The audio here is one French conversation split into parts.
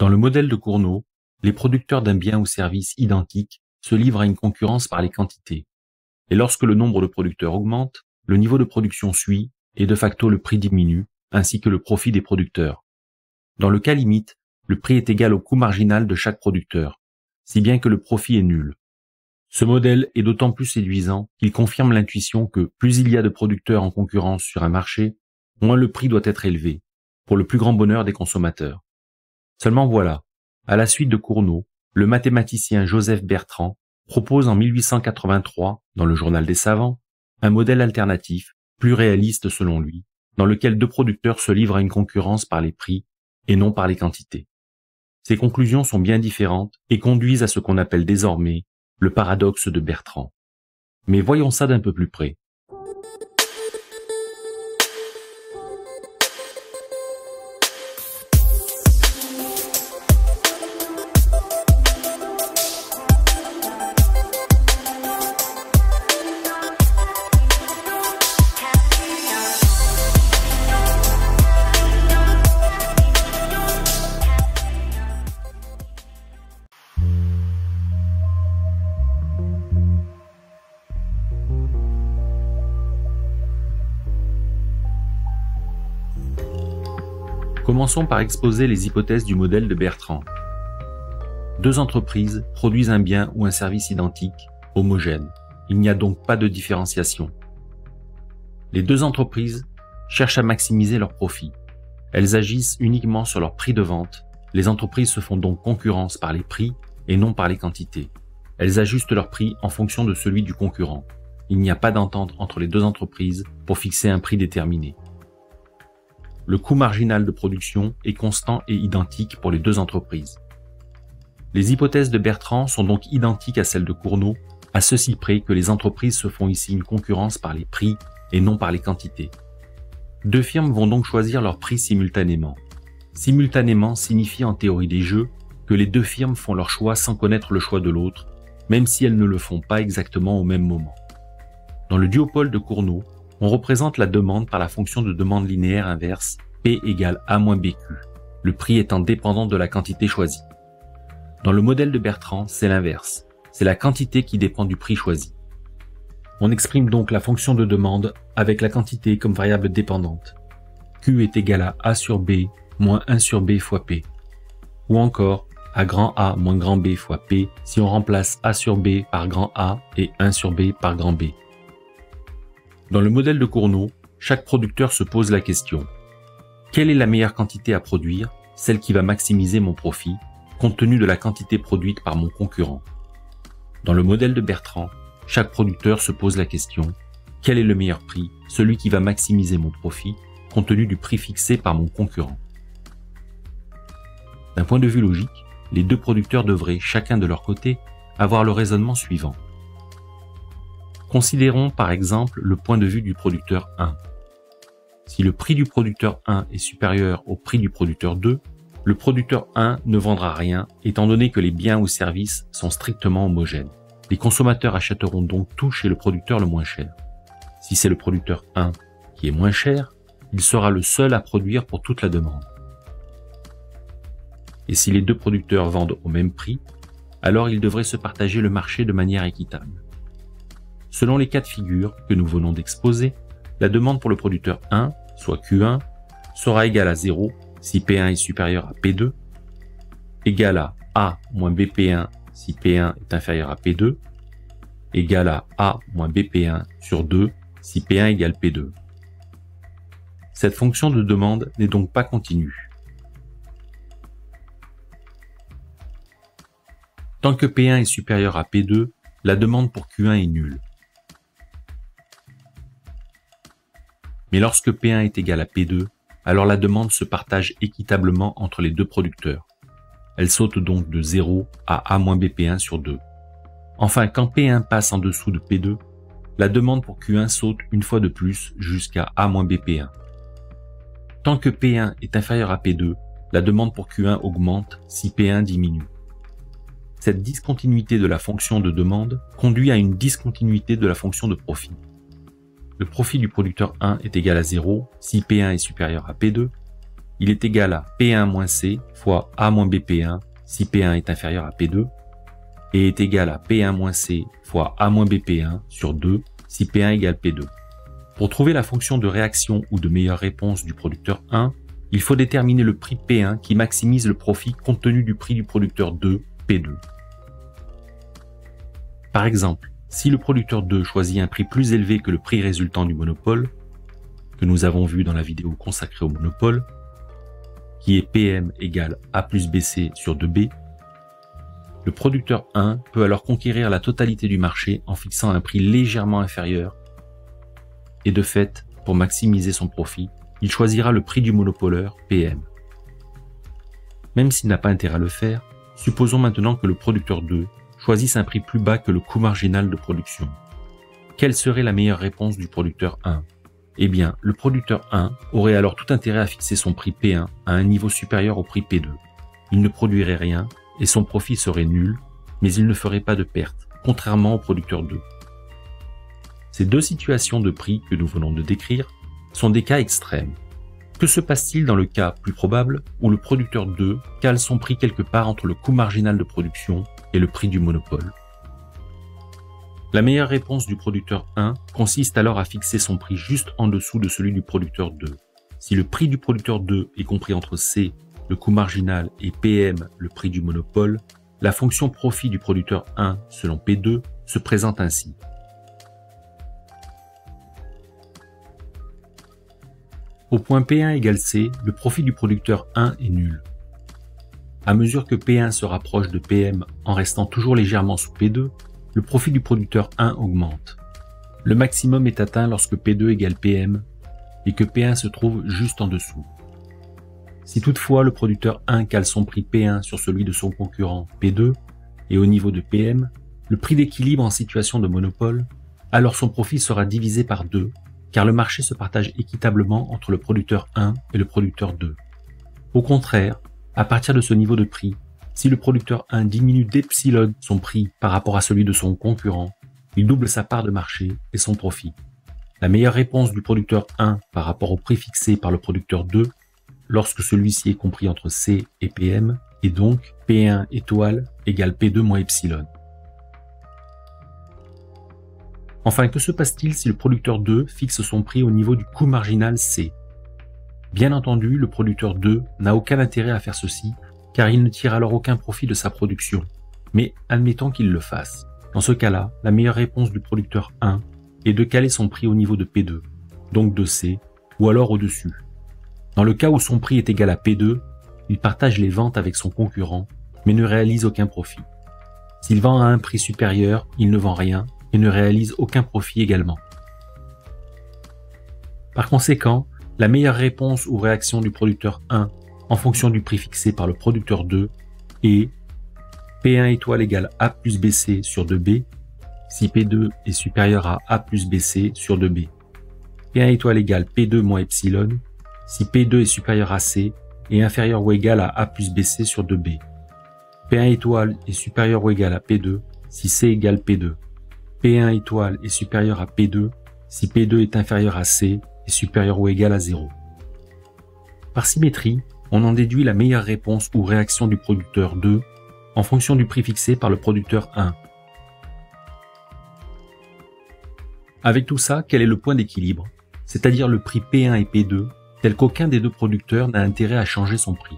Dans le modèle de Cournot, les producteurs d'un bien ou service identique se livrent à une concurrence par les quantités. Et lorsque le nombre de producteurs augmente, le niveau de production suit et de facto le prix diminue, ainsi que le profit des producteurs. Dans le cas limite, le prix est égal au coût marginal de chaque producteur, si bien que le profit est nul. Ce modèle est d'autant plus séduisant qu'il confirme l'intuition que plus il y a de producteurs en concurrence sur un marché, moins le prix doit être élevé, pour le plus grand bonheur des consommateurs. Seulement voilà, à la suite de Cournot, le mathématicien Joseph Bertrand propose en 1883, dans le journal des savants, un modèle alternatif, plus réaliste selon lui, dans lequel deux producteurs se livrent à une concurrence par les prix et non par les quantités. Ces conclusions sont bien différentes et conduisent à ce qu'on appelle désormais le paradoxe de Bertrand. Mais voyons ça d'un peu plus près. Commençons par exposer les hypothèses du modèle de Bertrand. Deux entreprises produisent un bien ou un service identique, homogène. Il n'y a donc pas de différenciation. Les deux entreprises cherchent à maximiser leurs profits. Elles agissent uniquement sur leur prix de vente. Les entreprises se font donc concurrence par les prix et non par les quantités. Elles ajustent leur prix en fonction de celui du concurrent. Il n'y a pas d'entente entre les deux entreprises pour fixer un prix déterminé le coût marginal de production est constant et identique pour les deux entreprises. Les hypothèses de Bertrand sont donc identiques à celles de Cournot, à ceci près que les entreprises se font ici une concurrence par les prix et non par les quantités. Deux firmes vont donc choisir leur prix simultanément. Simultanément signifie en théorie des jeux que les deux firmes font leur choix sans connaître le choix de l'autre, même si elles ne le font pas exactement au même moment. Dans le duopole de Cournot, on représente la demande par la fonction de demande linéaire inverse P égale A moins BQ, le prix étant dépendant de la quantité choisie. Dans le modèle de Bertrand, c'est l'inverse. C'est la quantité qui dépend du prix choisi. On exprime donc la fonction de demande avec la quantité comme variable dépendante. Q est égal à A sur B moins 1 sur B fois P. Ou encore A grand A moins grand B fois P si on remplace A sur B par grand A et 1 sur B par grand B. Dans le modèle de Cournot, chaque producteur se pose la question. Quelle est la meilleure quantité à produire, celle qui va maximiser mon profit, compte tenu de la quantité produite par mon concurrent? Dans le modèle de Bertrand, chaque producteur se pose la question quel est le meilleur prix, celui qui va maximiser mon profit, compte tenu du prix fixé par mon concurrent? D'un point de vue logique, les deux producteurs devraient, chacun de leur côté, avoir le raisonnement suivant. Considérons par exemple le point de vue du producteur 1. Si le prix du producteur 1 est supérieur au prix du producteur 2, le producteur 1 ne vendra rien étant donné que les biens ou services sont strictement homogènes. Les consommateurs achèteront donc tout chez le producteur le moins cher. Si c'est le producteur 1 qui est moins cher, il sera le seul à produire pour toute la demande. Et si les deux producteurs vendent au même prix, alors ils devraient se partager le marché de manière équitable. Selon les cas de figure que nous venons d'exposer, la demande pour le producteur 1, soit Q1, sera égale à 0 si P1 est supérieur à P2, égale à A moins BP1 si P1 est inférieur à P2, égale à A moins BP1 sur 2 si P1 égale P2. Cette fonction de demande n'est donc pas continue. Tant que P1 est supérieur à P2, la demande pour Q1 est nulle. Mais lorsque P1 est égal à P2, alors la demande se partage équitablement entre les deux producteurs. Elle saute donc de 0 à A-BP1 sur 2. Enfin, quand P1 passe en dessous de P2, la demande pour Q1 saute une fois de plus jusqu'à A-BP1. Tant que P1 est inférieur à P2, la demande pour Q1 augmente si P1 diminue. Cette discontinuité de la fonction de demande conduit à une discontinuité de la fonction de profit le profit du producteur 1 est égal à 0 si P1 est supérieur à P2, il est égal à P1 moins C fois A moins BP1 si P1 est inférieur à P2 et est égal à P1 moins C fois A moins BP1 sur 2 si P1 égale P2. Pour trouver la fonction de réaction ou de meilleure réponse du producteur 1, il faut déterminer le prix P1 qui maximise le profit compte tenu du prix du producteur 2, P2. Par exemple, si le producteur 2 choisit un prix plus élevé que le prix résultant du monopole, que nous avons vu dans la vidéo consacrée au monopole, qui est PM égale A plus BC sur 2B, le producteur 1 peut alors conquérir la totalité du marché en fixant un prix légèrement inférieur et de fait, pour maximiser son profit, il choisira le prix du monopoleur PM. Même s'il n'a pas intérêt à le faire, supposons maintenant que le producteur 2 choisisse un prix plus bas que le coût marginal de production. Quelle serait la meilleure réponse du producteur 1 Eh bien, le producteur 1 aurait alors tout intérêt à fixer son prix P1 à un niveau supérieur au prix P2. Il ne produirait rien et son profit serait nul, mais il ne ferait pas de perte, contrairement au producteur 2. Ces deux situations de prix que nous venons de décrire sont des cas extrêmes. Que se passe-t-il dans le cas plus probable où le producteur 2 cale son prix quelque part entre le coût marginal de production et le prix du monopole La meilleure réponse du producteur 1 consiste alors à fixer son prix juste en dessous de celui du producteur 2. Si le prix du producteur 2 est compris entre C, le coût marginal, et PM, le prix du monopole, la fonction profit du producteur 1 selon P2 se présente ainsi. Au point P1 égale C, le profit du producteur 1 est nul. À mesure que P1 se rapproche de PM en restant toujours légèrement sous P2, le profit du producteur 1 augmente. Le maximum est atteint lorsque P2 égale PM et que P1 se trouve juste en dessous. Si toutefois le producteur 1 cale son prix P1 sur celui de son concurrent P2 et au niveau de PM, le prix d'équilibre en situation de monopole, alors son profit sera divisé par 2 car le marché se partage équitablement entre le producteur 1 et le producteur 2. Au contraire, à partir de ce niveau de prix, si le producteur 1 diminue d'epsilon son prix par rapport à celui de son concurrent, il double sa part de marché et son profit. La meilleure réponse du producteur 1 par rapport au prix fixé par le producteur 2, lorsque celui-ci est compris entre C et PM, est donc P1 étoile égale P2 moins epsilon. Enfin, que se passe-t-il si le producteur 2 fixe son prix au niveau du coût marginal C? Bien entendu, le producteur 2 n'a aucun intérêt à faire ceci, car il ne tire alors aucun profit de sa production. Mais admettons qu'il le fasse. Dans ce cas-là, la meilleure réponse du producteur 1 est de caler son prix au niveau de P2, donc de C, ou alors au-dessus. Dans le cas où son prix est égal à P2, il partage les ventes avec son concurrent, mais ne réalise aucun profit. S'il vend à un prix supérieur, il ne vend rien et ne réalise aucun profit également. Par conséquent, la meilleure réponse ou réaction du producteur 1 en fonction du prix fixé par le producteur 2 est P1 étoile égale A plus BC sur 2B si P2 est supérieur à A plus BC sur 2B. P1 étoile égale P2 moins epsilon si P2 est supérieur à C et inférieur ou égal à A plus BC sur 2B. P1 étoile est supérieur ou égal à P2 si C égale P2. P1 étoile est supérieur à P2 si P2 est inférieur à C et supérieur ou égal à 0. Par symétrie, on en déduit la meilleure réponse ou réaction du producteur 2 en fonction du prix fixé par le producteur 1. Avec tout ça, quel est le point d'équilibre, c'est-à-dire le prix P1 et P2, tel qu'aucun des deux producteurs n'a intérêt à changer son prix?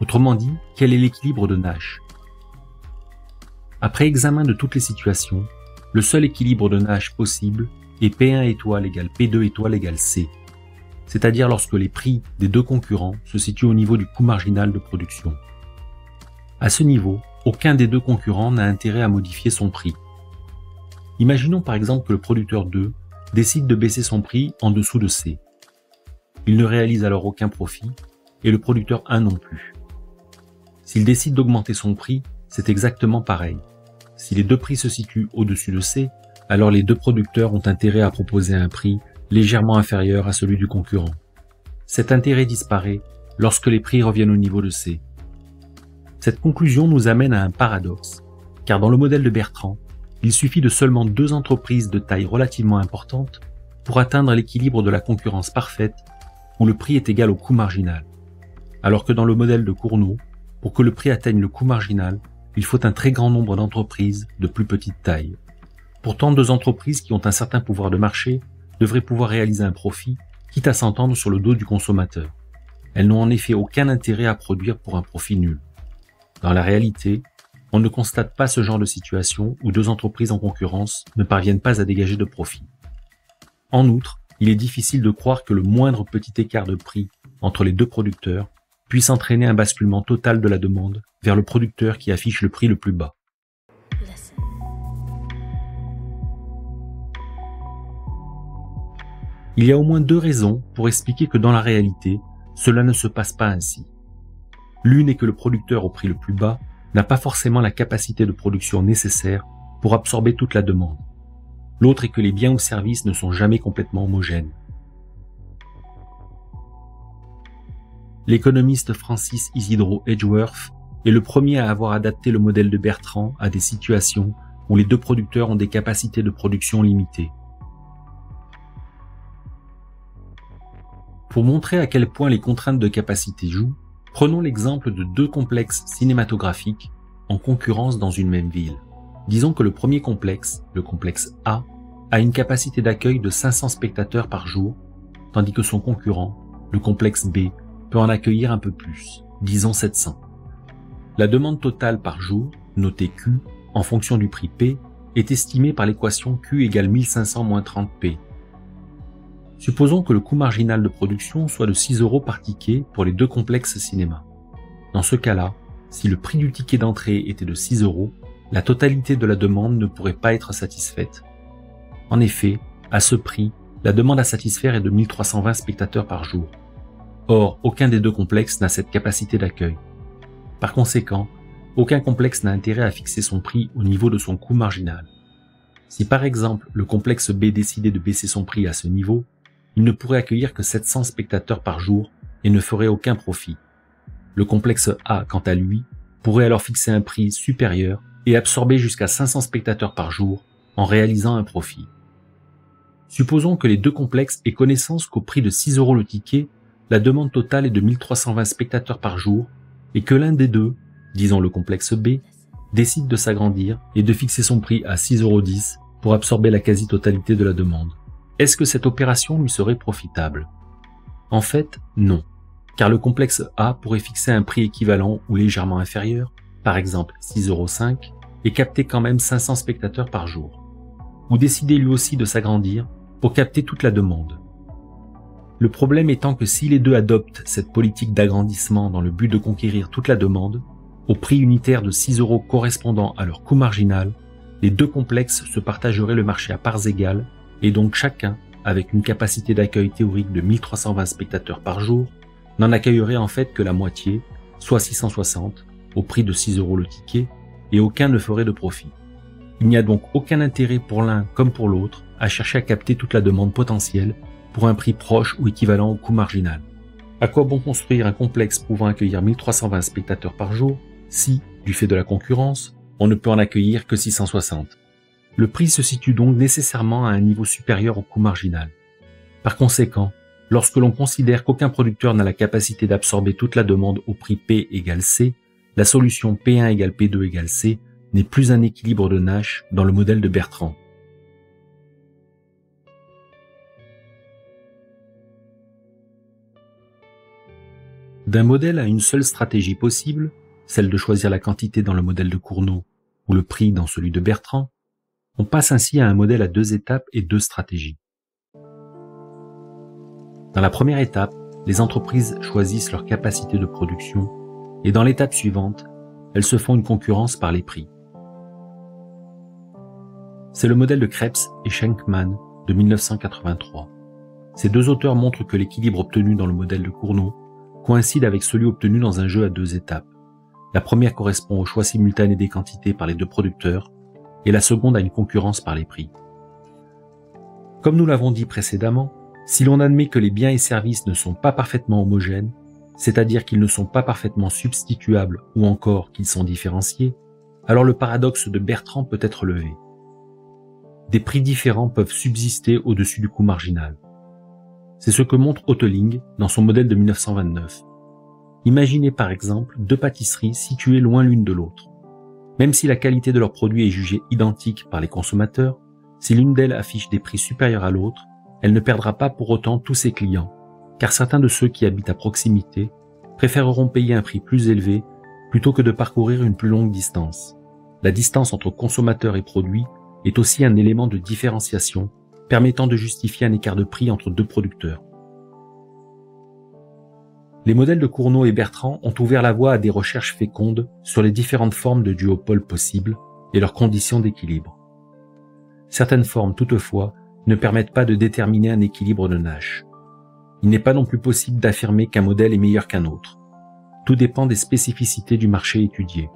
Autrement dit, quel est l'équilibre de Nash? Après examen de toutes les situations, le seul équilibre de Nash possible est P1 étoile égale P2 étoile égale C, c'est-à-dire lorsque les prix des deux concurrents se situent au niveau du coût marginal de production. À ce niveau, aucun des deux concurrents n'a intérêt à modifier son prix. Imaginons par exemple que le producteur 2 décide de baisser son prix en dessous de C. Il ne réalise alors aucun profit et le producteur 1 non plus. S'il décide d'augmenter son prix, c'est exactement pareil. Si les deux prix se situent au-dessus de C, alors les deux producteurs ont intérêt à proposer un prix légèrement inférieur à celui du concurrent. Cet intérêt disparaît lorsque les prix reviennent au niveau de C. Cette conclusion nous amène à un paradoxe, car dans le modèle de Bertrand, il suffit de seulement deux entreprises de taille relativement importante pour atteindre l'équilibre de la concurrence parfaite où le prix est égal au coût marginal. alors que dans le modèle de Cournot, pour que le prix atteigne le coût marginal, il faut un très grand nombre d'entreprises de plus petite taille. Pourtant, deux entreprises qui ont un certain pouvoir de marché devraient pouvoir réaliser un profit, quitte à s'entendre sur le dos du consommateur. Elles n'ont en effet aucun intérêt à produire pour un profit nul. Dans la réalité, on ne constate pas ce genre de situation où deux entreprises en concurrence ne parviennent pas à dégager de profit. En outre, il est difficile de croire que le moindre petit écart de prix entre les deux producteurs puisse entraîner un basculement total de la demande vers le producteur qui affiche le prix le plus bas. Il y a au moins deux raisons pour expliquer que dans la réalité, cela ne se passe pas ainsi. L'une est que le producteur au prix le plus bas n'a pas forcément la capacité de production nécessaire pour absorber toute la demande. L'autre est que les biens ou services ne sont jamais complètement homogènes. L'économiste Francis Isidro Edgeworth est le premier à avoir adapté le modèle de Bertrand à des situations où les deux producteurs ont des capacités de production limitées. Pour montrer à quel point les contraintes de capacité jouent, prenons l'exemple de deux complexes cinématographiques en concurrence dans une même ville. Disons que le premier complexe, le complexe A, a une capacité d'accueil de 500 spectateurs par jour, tandis que son concurrent, le complexe B, peut en accueillir un peu plus, disons 700. La demande totale par jour, notée Q, en fonction du prix P, est estimée par l'équation Q égale 1500 moins 30 P. Supposons que le coût marginal de production soit de 6 euros par ticket pour les deux complexes cinéma. Dans ce cas-là, si le prix du ticket d'entrée était de 6 euros, la totalité de la demande ne pourrait pas être satisfaite. En effet, à ce prix, la demande à satisfaire est de 1320 spectateurs par jour. Or, aucun des deux complexes n'a cette capacité d'accueil. Par conséquent, aucun complexe n'a intérêt à fixer son prix au niveau de son coût marginal. Si par exemple le complexe B décidait de baisser son prix à ce niveau, il ne pourrait accueillir que 700 spectateurs par jour et ne ferait aucun profit. Le complexe A, quant à lui, pourrait alors fixer un prix supérieur et absorber jusqu'à 500 spectateurs par jour en réalisant un profit. Supposons que les deux complexes aient connaissance qu'au prix de 6 euros le ticket, la demande totale est de 1320 spectateurs par jour et que l'un des deux, disons le complexe B, décide de s'agrandir et de fixer son prix à 6,10 euros pour absorber la quasi-totalité de la demande. Est-ce que cette opération lui serait profitable? En fait, non car le complexe A pourrait fixer un prix équivalent ou légèrement inférieur, par exemple 6,5€, et capter quand même 500 spectateurs par jour. Ou décider lui aussi de s'agrandir pour capter toute la demande. Le problème étant que si les deux adoptent cette politique d'agrandissement dans le but de conquérir toute la demande, au prix unitaire de 6 euros correspondant à leur coût marginal, les deux complexes se partageraient le marché à parts égales et donc chacun, avec une capacité d'accueil théorique de 1320 spectateurs par jour, n'en accueillerait en fait que la moitié, soit 660, au prix de 6 euros le ticket, et aucun ne ferait de profit. Il n'y a donc aucun intérêt pour l'un comme pour l'autre à chercher à capter toute la demande potentielle pour un prix proche ou équivalent au coût marginal. À quoi bon construire un complexe pouvant accueillir 1320 spectateurs par jour si, du fait de la concurrence, on ne peut en accueillir que 660 Le prix se situe donc nécessairement à un niveau supérieur au coût marginal. Par conséquent, Lorsque l'on considère qu'aucun producteur n'a la capacité d'absorber toute la demande au prix P égale C, la solution P1 égale P2 égale C n'est plus un équilibre de Nash dans le modèle de Bertrand. D'un modèle à une seule stratégie possible, celle de choisir la quantité dans le modèle de Cournot ou le prix dans celui de Bertrand, on passe ainsi à un modèle à deux étapes et deux stratégies. Dans la première étape, les entreprises choisissent leur capacité de production et dans l'étape suivante, elles se font une concurrence par les prix. C'est le modèle de Krebs et Schenkman de 1983. Ces deux auteurs montrent que l'équilibre obtenu dans le modèle de Cournot coïncide avec celui obtenu dans un jeu à deux étapes. La première correspond au choix simultané des quantités par les deux producteurs et la seconde à une concurrence par les prix. Comme nous l'avons dit précédemment, si l'on admet que les biens et services ne sont pas parfaitement homogènes, c'est-à-dire qu'ils ne sont pas parfaitement substituables ou encore qu'ils sont différenciés, alors le paradoxe de Bertrand peut être levé. Des prix différents peuvent subsister au-dessus du coût marginal. C'est ce que montre Hoteling dans son modèle de 1929. Imaginez par exemple deux pâtisseries situées loin l'une de l'autre. Même si la qualité de leurs produits est jugée identique par les consommateurs, si l'une d'elles affiche des prix supérieurs à l'autre, elle ne perdra pas pour autant tous ses clients, car certains de ceux qui habitent à proximité préféreront payer un prix plus élevé plutôt que de parcourir une plus longue distance. La distance entre consommateur et produit est aussi un élément de différenciation permettant de justifier un écart de prix entre deux producteurs. Les modèles de Cournot et Bertrand ont ouvert la voie à des recherches fécondes sur les différentes formes de duopole possibles et leurs conditions d'équilibre. Certaines formes, toutefois, ne permettent pas de déterminer un équilibre de Nash. Il n'est pas non plus possible d'affirmer qu'un modèle est meilleur qu'un autre. Tout dépend des spécificités du marché étudié.